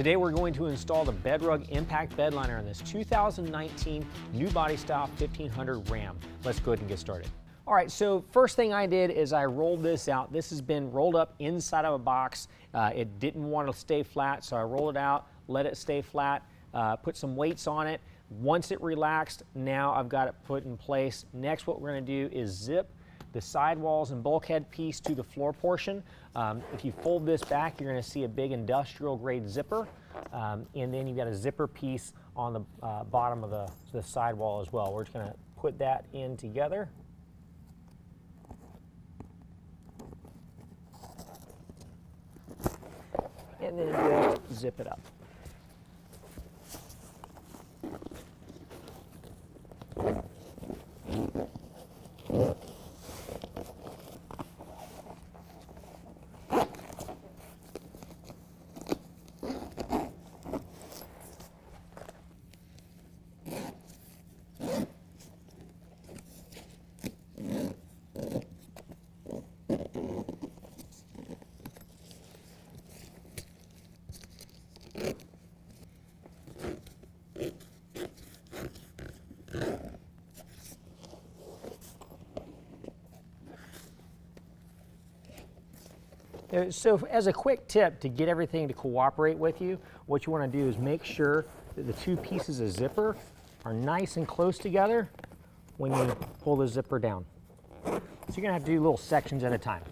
Today we're going to install the Bedrug Impact Bed Liner on this 2019 New Body Style 1500 Ram. Let's go ahead and get started. All right, so first thing I did is I rolled this out. This has been rolled up inside of a box. Uh, it didn't want to stay flat, so I rolled it out, let it stay flat, uh, put some weights on it. Once it relaxed, now I've got it put in place. Next, what we're gonna do is zip the sidewalls and bulkhead piece to the floor portion. Um, if you fold this back, you're gonna see a big industrial grade zipper. Um, and then you've got a zipper piece on the uh, bottom of the, the sidewall as well. We're just gonna put that in together. And then just zip it up. So as a quick tip to get everything to cooperate with you, what you want to do is make sure that the two pieces of zipper are nice and close together when you pull the zipper down. So you're going to have to do little sections at a time.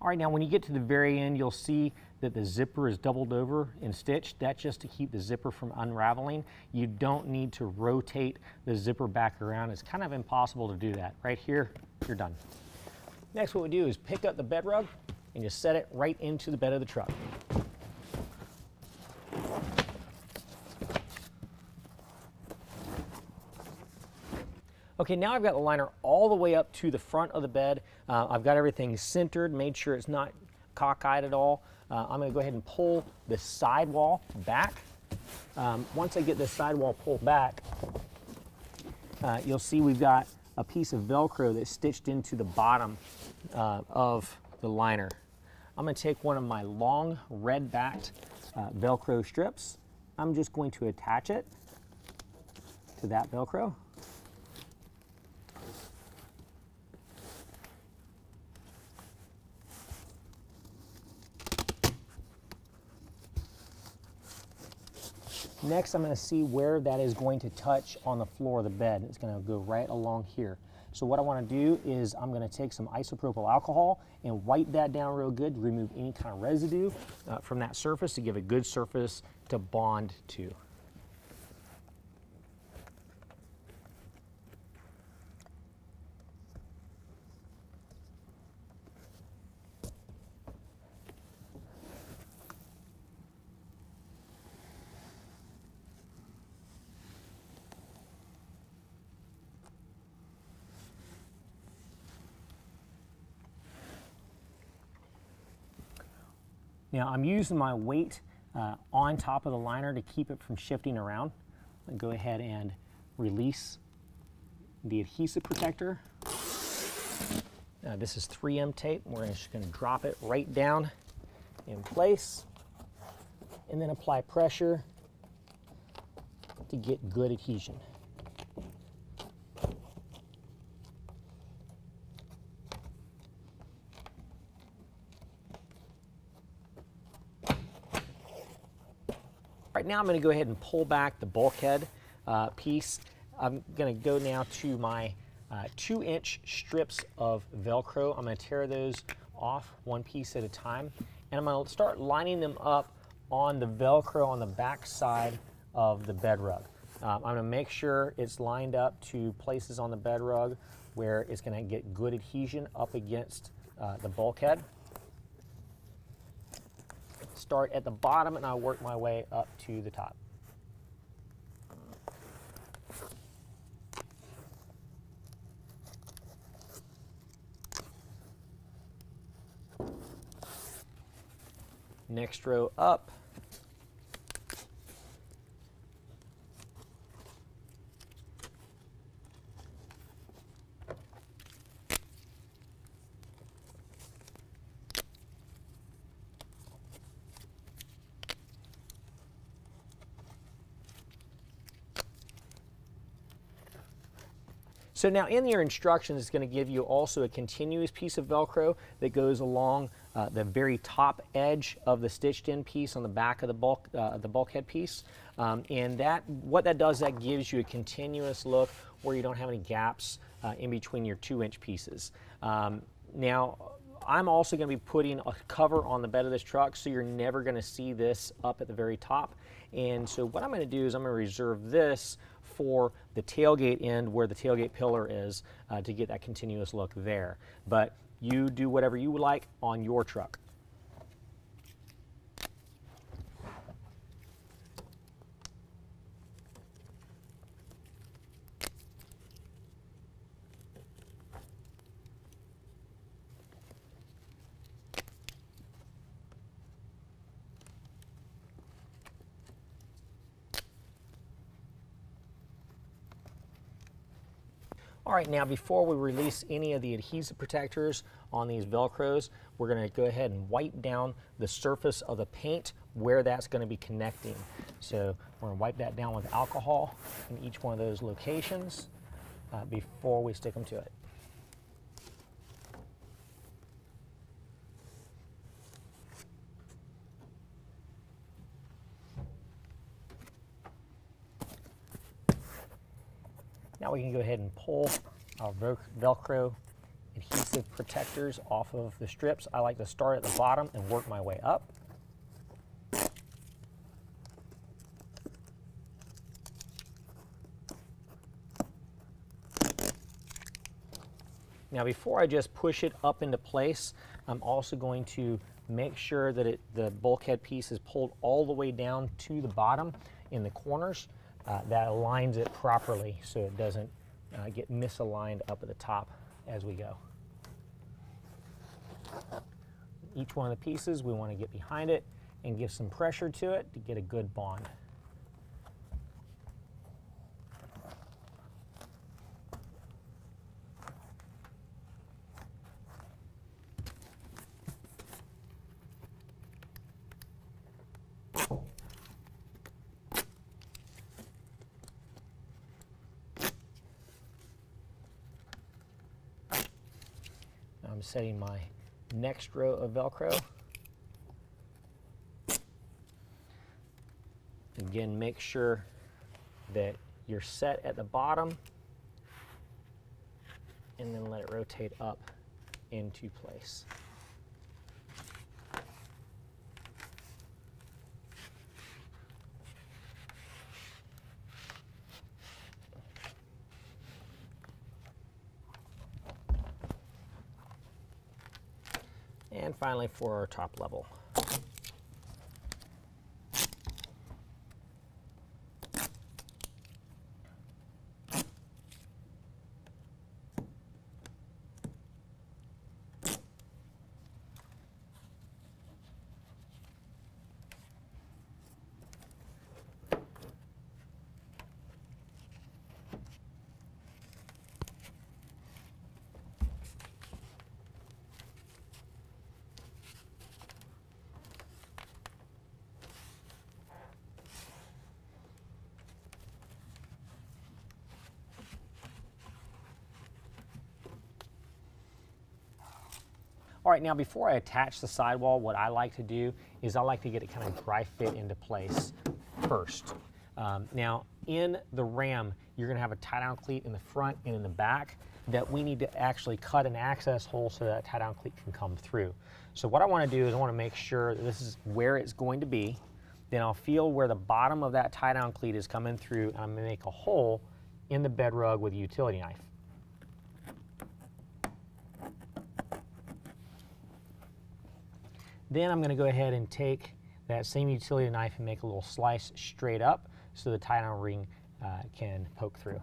All right, now when you get to the very end, you'll see that the zipper is doubled over and stitched. That's just to keep the zipper from unraveling. You don't need to rotate the zipper back around. It's kind of impossible to do that. Right here, you're done. Next, what we do is pick up the bed rug and just set it right into the bed of the truck. Okay, now I've got the liner all the way up to the front of the bed. Uh, I've got everything centered, made sure it's not cockeyed at all. Uh, I'm gonna go ahead and pull the sidewall back. Um, once I get this sidewall pulled back, uh, you'll see we've got a piece of Velcro that's stitched into the bottom uh, of the liner. I'm gonna take one of my long red backed uh, Velcro strips. I'm just going to attach it to that Velcro. Next, I'm gonna see where that is going to touch on the floor of the bed. It's gonna go right along here. So what I wanna do is I'm gonna take some isopropyl alcohol and wipe that down real good to remove any kind of residue uh, from that surface to give a good surface to bond to. Now I'm using my weight uh, on top of the liner to keep it from shifting around. i go ahead and release the adhesive protector. This is 3M tape. We're just going to drop it right down in place and then apply pressure to get good adhesion. Now I'm going to go ahead and pull back the bulkhead uh, piece. I'm going to go now to my uh, two inch strips of Velcro. I'm going to tear those off one piece at a time. And I'm going to start lining them up on the Velcro on the back side of the bed rug. Um, I'm going to make sure it's lined up to places on the bed rug where it's going to get good adhesion up against uh, the bulkhead start at the bottom and I work my way up to the top. Next row up. So now in your instructions, it's going to give you also a continuous piece of Velcro that goes along uh, the very top edge of the stitched in piece on the back of the bulk, uh, the bulkhead piece. Um, and that, what that does, that gives you a continuous look where you don't have any gaps uh, in between your two inch pieces. Um, now, I'm also going to be putting a cover on the bed of this truck so you're never going to see this up at the very top. And so what I'm going to do is I'm going to reserve this for the tailgate end where the tailgate pillar is uh, to get that continuous look there. But you do whatever you would like on your truck. Right, now before we release any of the adhesive protectors on these Velcros, we're gonna go ahead and wipe down the surface of the paint where that's gonna be connecting. So we're gonna wipe that down with alcohol in each one of those locations uh, before we stick them to it. Now we can go ahead and pull our Velcro adhesive protectors off of the strips. I like to start at the bottom and work my way up. Now before I just push it up into place, I'm also going to make sure that it, the bulkhead piece is pulled all the way down to the bottom in the corners uh, that aligns it properly so it doesn't uh, get misaligned up at the top as we go. Each one of the pieces we want to get behind it and give some pressure to it to get a good bond. I'm setting my next row of Velcro. Again, make sure that you're set at the bottom and then let it rotate up into place. And finally for our top level. All right, now before I attach the sidewall, what I like to do is I like to get it kind of dry fit into place first. Um, now, in the ram, you're gonna have a tie-down cleat in the front and in the back that we need to actually cut an access hole so that tie-down cleat can come through. So what I wanna do is I wanna make sure this is where it's going to be. Then I'll feel where the bottom of that tie-down cleat is coming through and I'm gonna make a hole in the bed rug with a utility knife. Then I'm going to go ahead and take that same utility knife and make a little slice straight up so the tie-down ring uh, can poke through.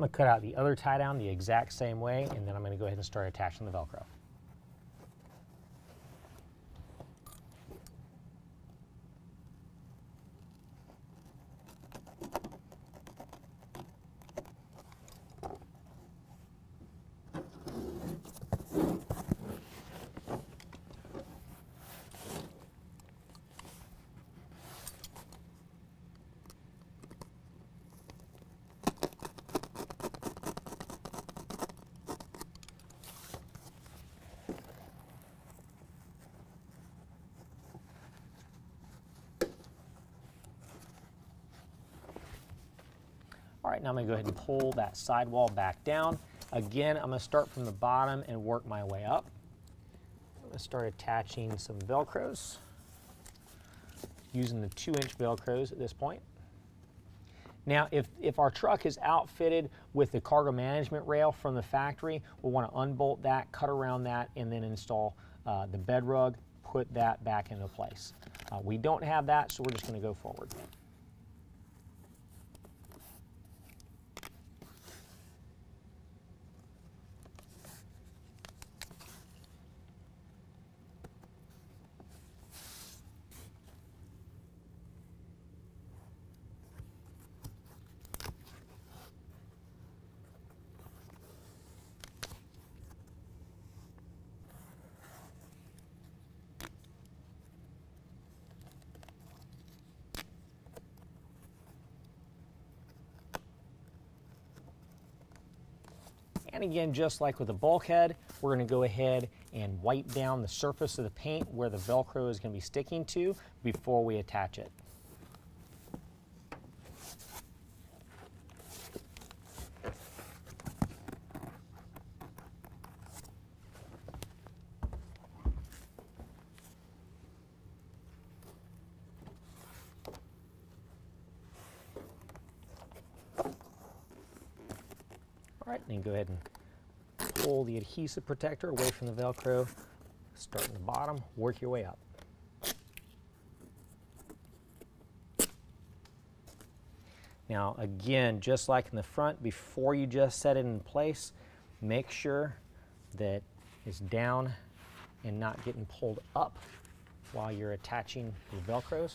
I'm to cut out the other tie down the exact same way, and then I'm to go ahead and start attaching the Velcro. All right, now I'm gonna go ahead and pull that sidewall back down. Again, I'm gonna start from the bottom and work my way up. I'm gonna start attaching some Velcros using the two inch Velcros at this point. Now, if, if our truck is outfitted with the cargo management rail from the factory, we'll wanna unbolt that, cut around that, and then install uh, the bed rug, put that back into place. Uh, we don't have that, so we're just gonna go forward. And again, just like with the bulkhead, we're gonna go ahead and wipe down the surface of the paint where the Velcro is gonna be sticking to before we attach it. All right, then go ahead and pull the adhesive protector away from the Velcro. Start in the bottom, work your way up. Now again, just like in the front, before you just set it in place, make sure that it's down and not getting pulled up while you're attaching your Velcros.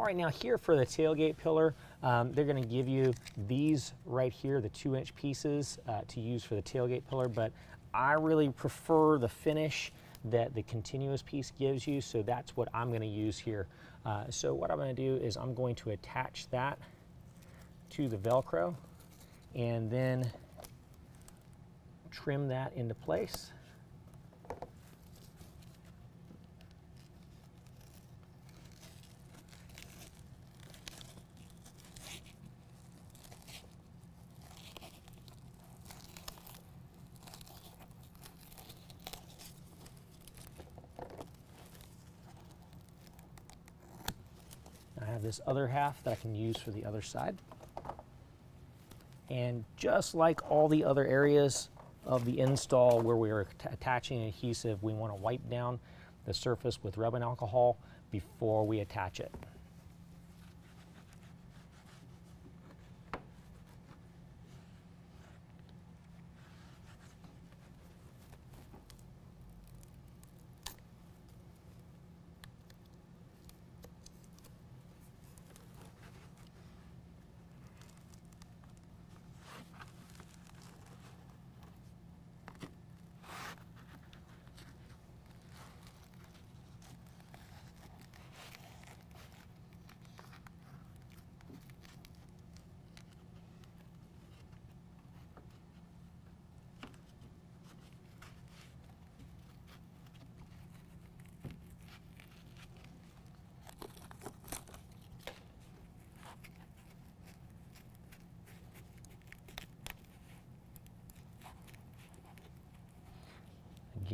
All right, now here for the tailgate pillar, um, they're gonna give you these right here, the two inch pieces uh, to use for the tailgate pillar, but I really prefer the finish that the continuous piece gives you, so that's what I'm gonna use here. Uh, so what I'm gonna do is I'm going to attach that to the Velcro and then trim that into place. This other half that I can use for the other side. And just like all the other areas of the install where we are attaching adhesive, we want to wipe down the surface with rubbing alcohol before we attach it.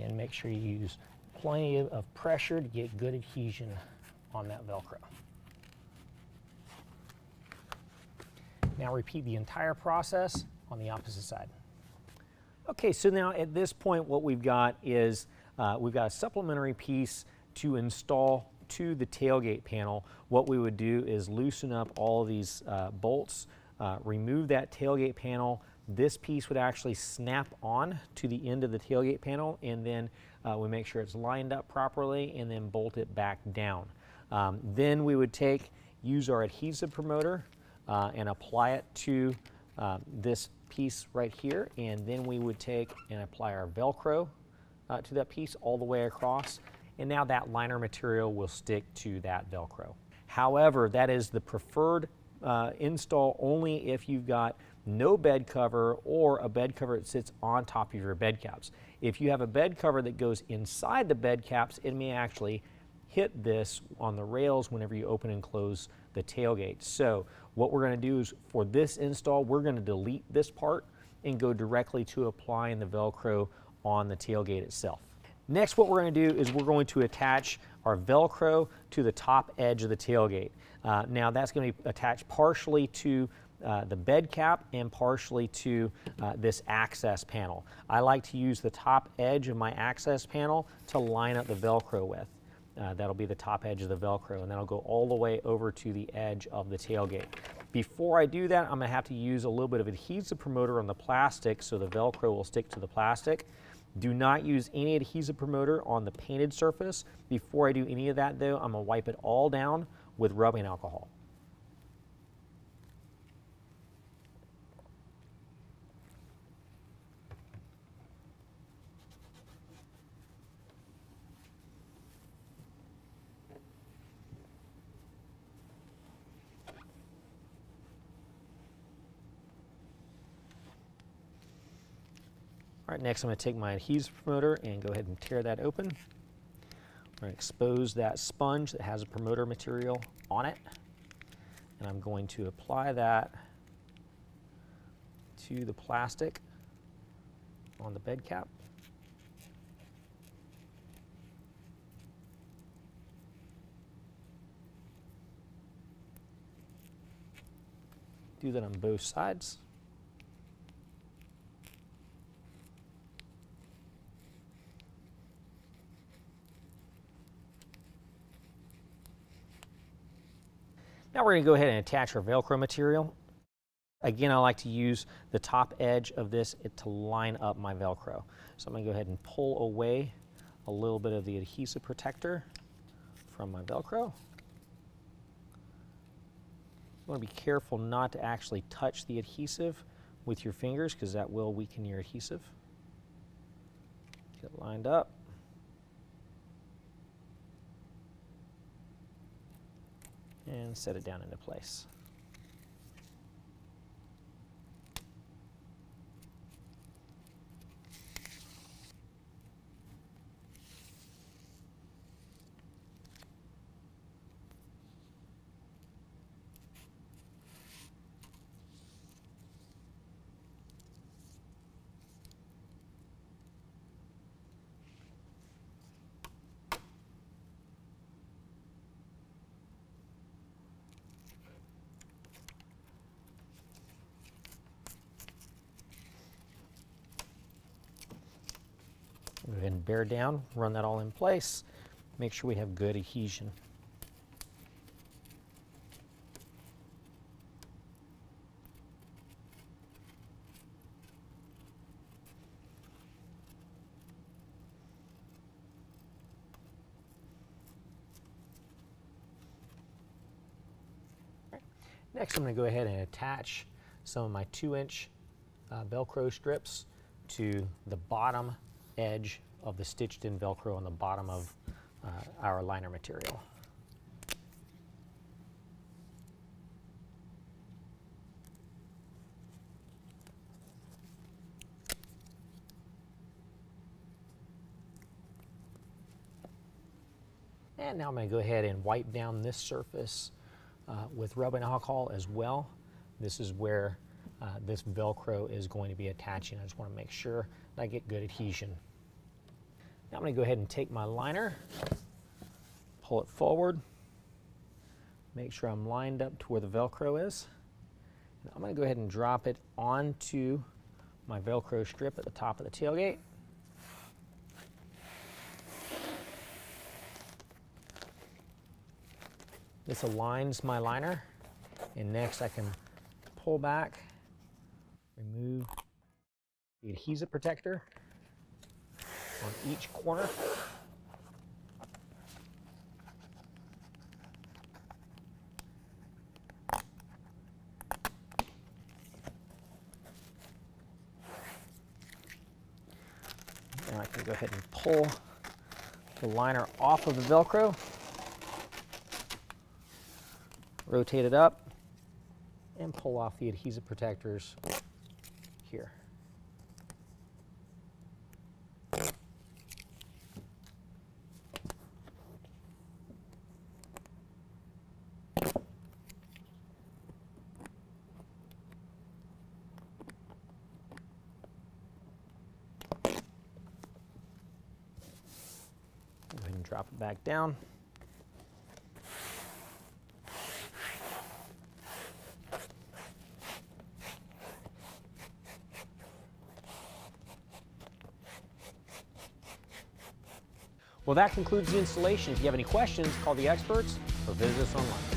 Again, make sure you use plenty of pressure to get good adhesion on that Velcro. Now repeat the entire process on the opposite side. Okay, so now at this point what we've got is uh, we've got a supplementary piece to install to the tailgate panel. What we would do is loosen up all of these uh, bolts, uh, remove that tailgate panel. This piece would actually snap on to the end of the tailgate panel and then uh, we make sure it's lined up properly and then bolt it back down. Um, then we would take, use our adhesive promoter uh, and apply it to uh, this piece right here. And then we would take and apply our Velcro uh, to that piece all the way across. And now that liner material will stick to that Velcro. However, that is the preferred uh, install only if you've got no bed cover or a bed cover that sits on top of your bed caps. If you have a bed cover that goes inside the bed caps, it may actually hit this on the rails whenever you open and close the tailgate. So what we're going to do is for this install, we're going to delete this part and go directly to applying the Velcro on the tailgate itself. Next, what we're going to do is we're going to attach our Velcro to the top edge of the tailgate. Uh, now that's going to be attached partially to uh, the bed cap and partially to uh, this access panel. I like to use the top edge of my access panel to line up the Velcro with. Uh, that'll be the top edge of the Velcro, and that'll go all the way over to the edge of the tailgate. Before I do that, I'm gonna have to use a little bit of adhesive promoter on the plastic so the Velcro will stick to the plastic. Do not use any adhesive promoter on the painted surface. Before I do any of that though, I'm gonna wipe it all down with rubbing alcohol. All right, next I'm going to take my adhesive promoter and go ahead and tear that open. I'm going to expose that sponge that has a promoter material on it. And I'm going to apply that to the plastic on the bed cap. Do that on both sides. Now we're going to go ahead and attach our Velcro material. Again, I like to use the top edge of this to line up my Velcro. So I'm going to go ahead and pull away a little bit of the adhesive protector from my Velcro. You want to be careful not to actually touch the adhesive with your fingers because that will weaken your adhesive. Get lined up. And set it down into place. Bear down, run that all in place. Make sure we have good adhesion. Next, I'm going to go ahead and attach some of my two inch uh, Velcro strips to the bottom edge of the stitched in Velcro on the bottom of uh, our liner material. And now I'm going to go ahead and wipe down this surface uh, with rubbing alcohol as well. This is where uh, this Velcro is going to be attaching. I just want to make sure I get good adhesion. Now I'm going to go ahead and take my liner, pull it forward, make sure I'm lined up to where the Velcro is. And I'm going to go ahead and drop it onto my Velcro strip at the top of the tailgate. This aligns my liner. And next I can pull back, remove the adhesive protector on each corner. Now I can go ahead and pull the liner off of the Velcro, rotate it up, and pull off the adhesive protectors here. Drop it back down. Well, that concludes the installation. If you have any questions, call the experts or visit us online.